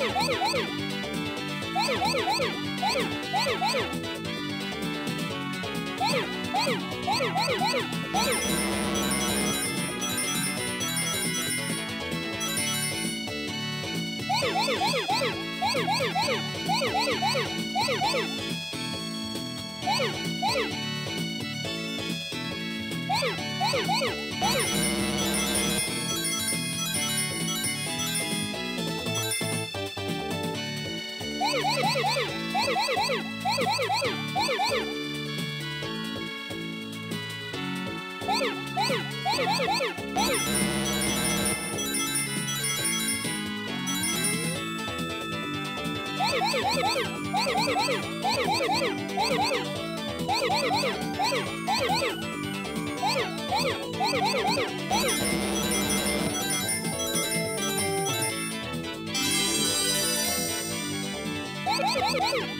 Woo! Woo! Woo!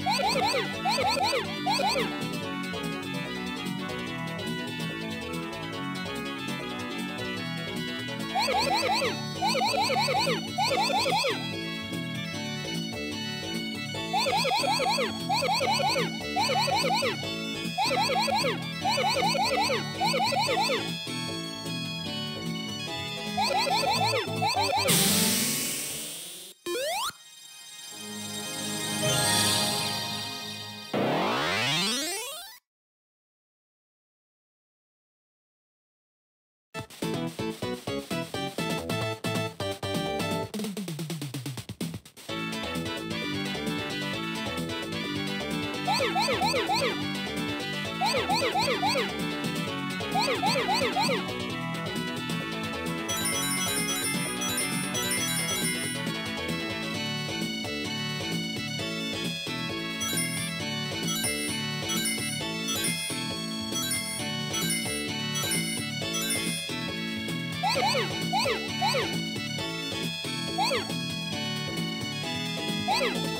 Woo!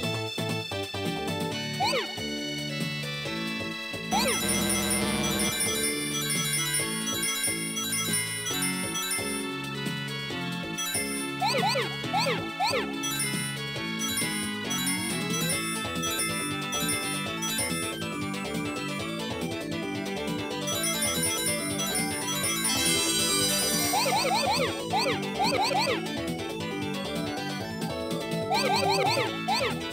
Woo!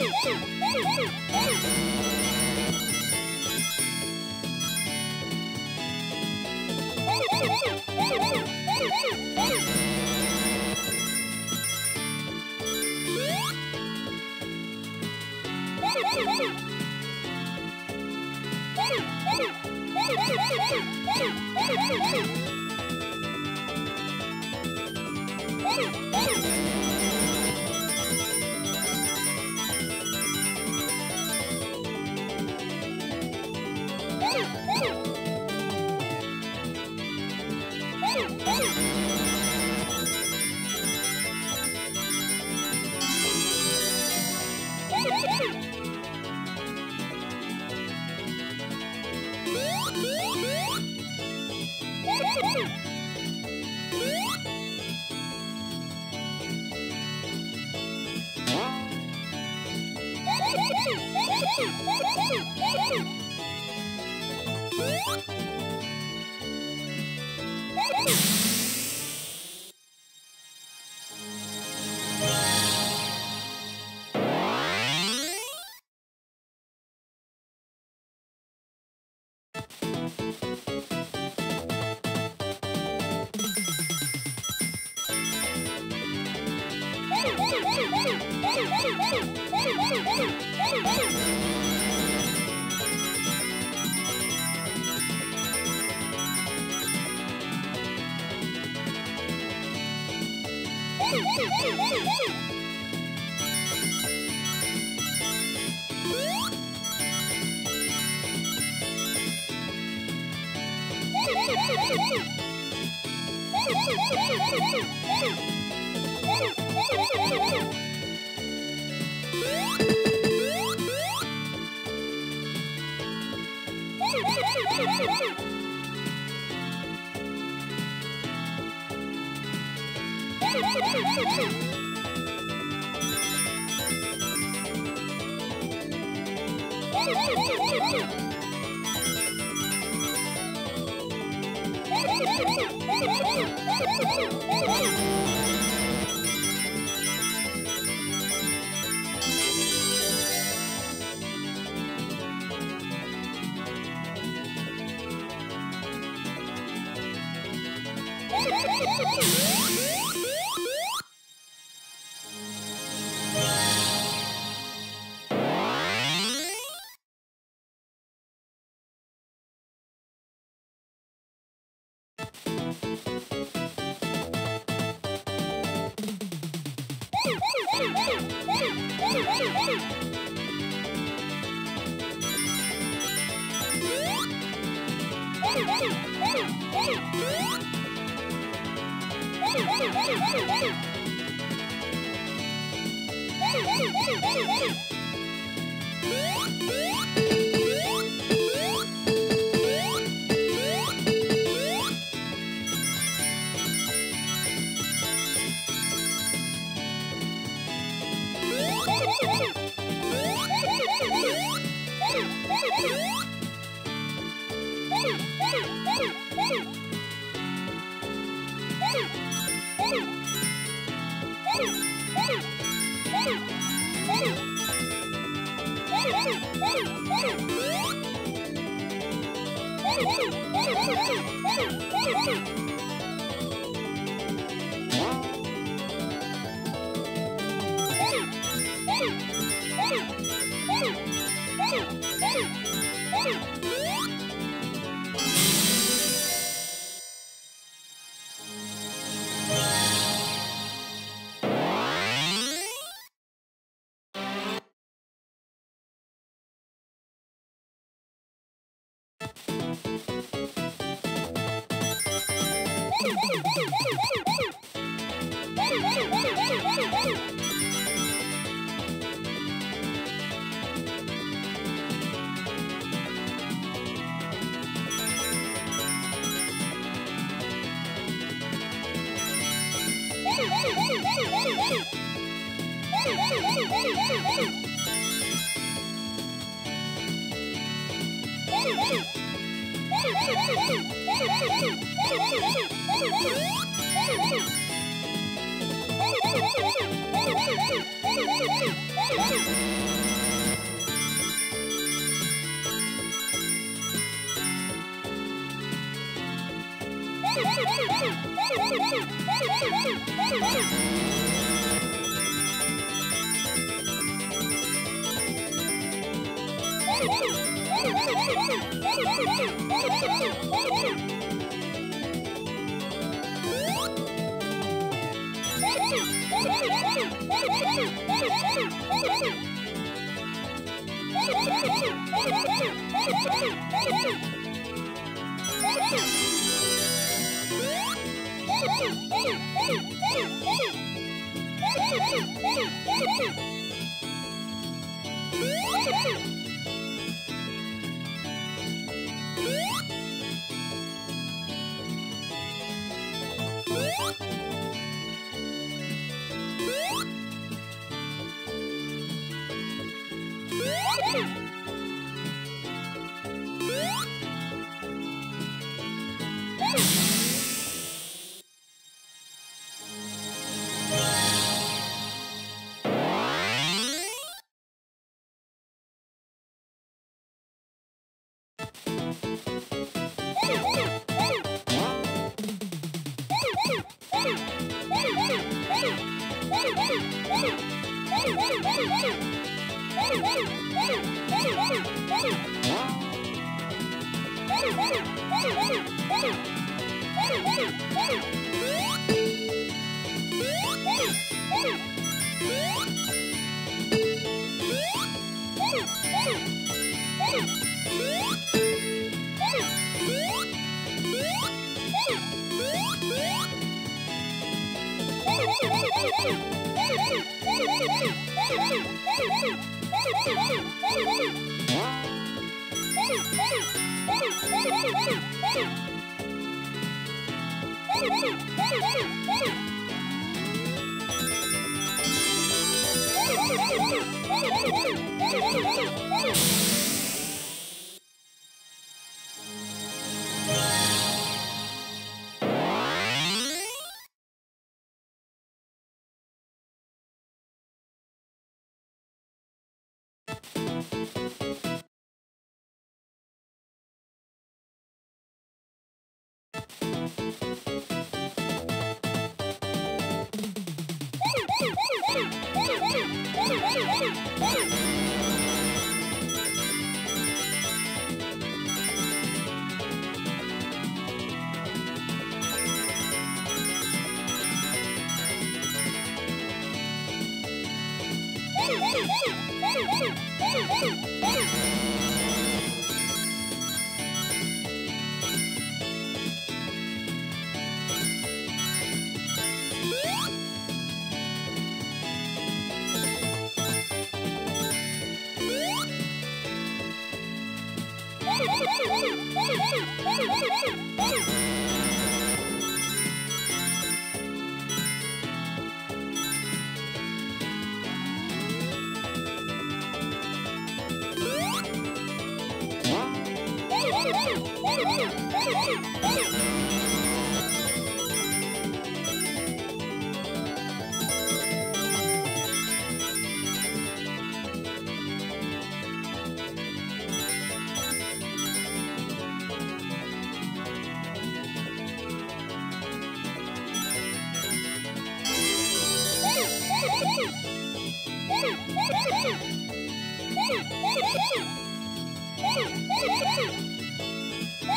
Woo! Woo! Woo! Woo! Woo! Woo! Woo! Woo! Woo! Woo! Woo! Woo! Woo! Woo!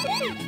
Woo!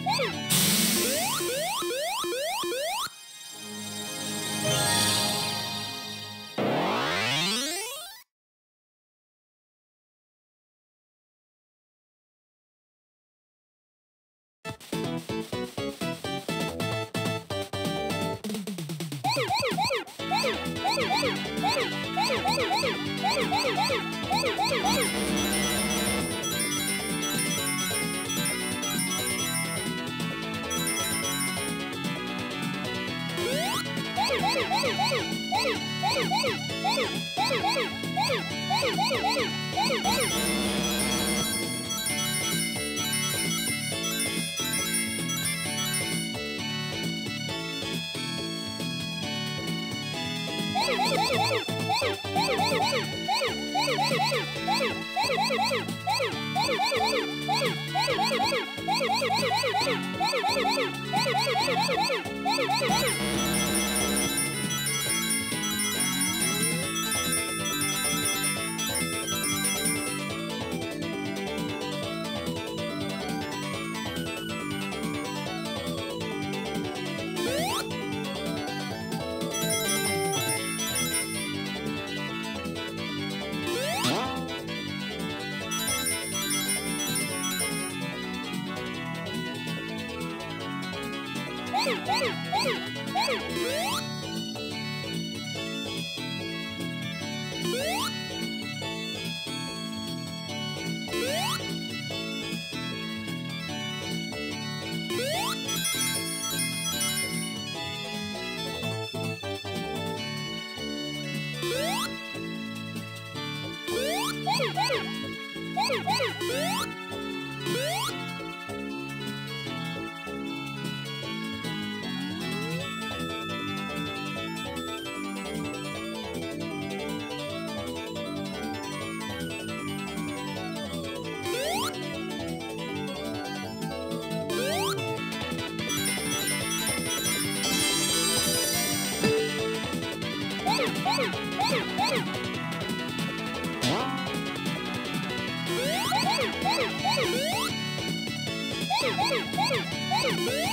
Woo! Woo! Woo!